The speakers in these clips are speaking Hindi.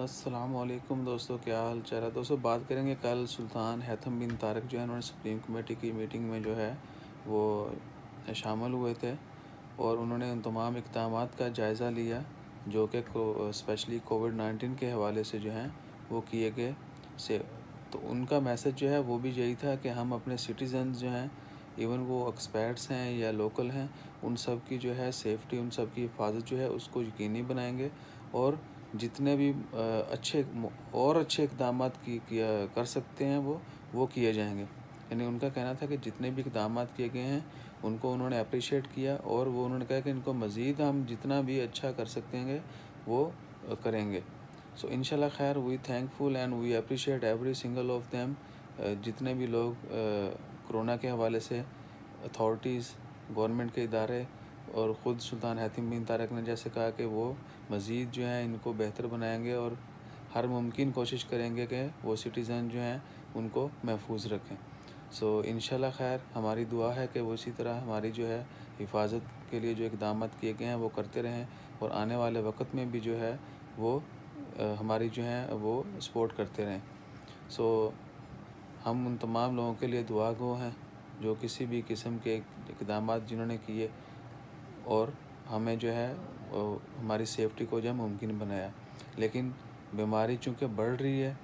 असलकुम दोस्तों, क्या हाल चाल है? दोस्तों, बात करेंगे कल सुल्तान हैथम बिन तारक जो है, उन्होंने सुप्रीम कमेटी की मीटिंग में जो है, वो शामिल हुए थे और उन्होंने उन तमाम इकदाम का जायज़ा लिया, जो कि स्पेशली कोविड नाइन्टीन के हवाले से जो हैं, वो किए गए से। तो उनका मैसेज जो है, वो भी यही था कि हम अपने सिटीज़न जो हैं, इवन वो एक्सपर्ट्स हैं या लोकल हैं, उन सब की जो है, सेफ्टी, उन सब की हिफाजत जो है, उसको यकीनी बनाएँगे और जितने भी अच्छे और अच्छे इकदाम की, किया, कर सकते हैं वो वो किए जाएँगे। यानी उनका कहना था कि जितने भी इकदाम किए गए हैं, उनको उन्होंने अप्रिशिएट किया और वो उन्होंने कहा कि इनको मज़ीद हम जितना भी अच्छा कर सकते हैं, वो करेंगे। सो इन खैर we thankful and we appreciate every single of them जितने भी लोग कोरोना के हवाले से अथॉरिटीज़ गवर्नमेंट के इदारे और ख़ुद सुल्तान हैतिम बिन तारक ने जैसे कहा कि वो मज़ीद जो है इनको बेहतर बनाएँगे और हर मुमकिन कोशिश करेंगे कि वो सिटीज़न जो हैं उनको महफूज रखें। सो इन खैर, हमारी दुआ है कि वो इसी तरह हमारी जो है हिफाजत के लिए जो इकदाम किए गए हैं, वो करते रहें और आने वाले वक्त में भी जो है वो हमारी जो है वो सपोर्ट करते रहें। सो हम उन तमाम लोगों के लिए दुआ गो हैं जो किसी भी किस्म के इकदाम जिन्होंने किए और हमें जो है हमारी सेफ्टी को जो है मुमकिन बनाया। लेकिन बीमारी चूँकि बढ़ रही है,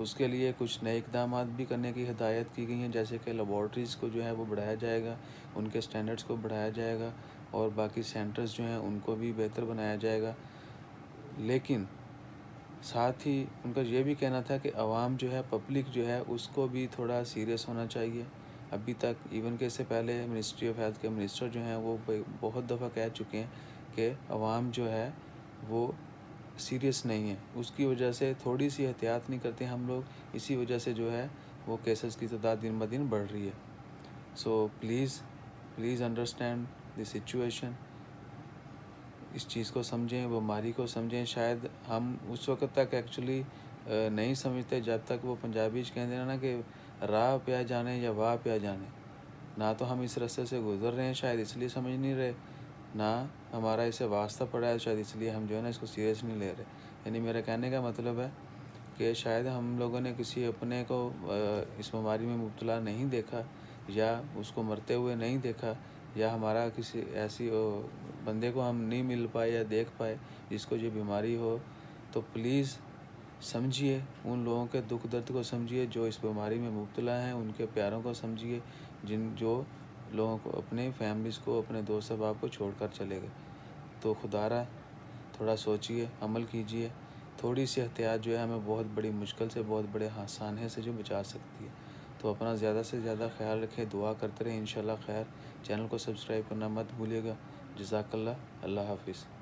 उसके लिए कुछ नए इकदाम भी करने की हदायत की गई हैं, जैसे कि लेबॉर्ट्रीज़ को जो है वो बढ़ाया जाएगा, उनके स्टैंडर्ड्स को बढ़ाया जाएगा और बाकी सेंटर्स जो हैं उनको भी बेहतर बनाया जाएगा। लेकिन साथ ही उनका ये भी कहना था कि आवाम जो है पब्लिक जो है, उसको भी थोड़ा सीरियस होना चाहिए। अभी तक इवन के इससे पहले मिनिस्ट्री ऑफ़ हेल्थ के मिनिस्टर जो हैं, वो बहुत दफ़ा कह चुके हैं कि आवाम जो है, वो सीरियस नहीं है। उसकी वजह से थोड़ी सी एहतियात नहीं करते हम लोग, इसी वजह से जो है, वो केसेस की तादाद दिन ब दिन बढ़ रही है। So please please understand the situation इस चीज़ को समझें, बीमारी को समझें। शायद हम उस वक्त तक एक्चुअली नहीं समझते जब तक वो पंजाबी कहते हैं ना कि राह प्या जाने या वाह प्या जाने। ना तो हम इस रास्ते से गुज़र रहे हैं, शायद इसलिए समझ नहीं रहे। ना हमारा इसे वास्ता पड़ा है, शायद इसलिए हम जो है ना इसको सीरियस नहीं ले रहे। यानी मेरा कहने का मतलब है कि शायद हम लोगों ने किसी अपने को इस बीमारी में मुबतला नहीं देखा, या उसको मरते हुए नहीं देखा, या हमारा किसी ऐसी बंदे को हम नहीं मिल पाए या देख पाए जिसको ये बीमारी हो। तो प्लीज़ समझिए, उन लोगों के दुख दर्द को समझिए, जो इस बीमारी में मुबतला हैं, उनके प्यारों को समझिए, जिन, जो लोगों को, अपने फैमिलीज़ को, अपने दोस्त अहबाब को छोड़ कर चले गए। तो खुदारा, थोड़ा सोचिए, अमल कीजिए। थोड़ी सी एहतियात जो है हमें बहुत बड़ी मुश्किल से, बहुत बड़े आसानी से जो बचा सकती है। तो अपना ज़्यादा से ज़्यादा ख्याल रखें, दुआ करते रहें इन खैर। चैनल को सब्सक्राइब करना मत भूलिएगा। जजाकल्ला अल्लाह हाफिज़।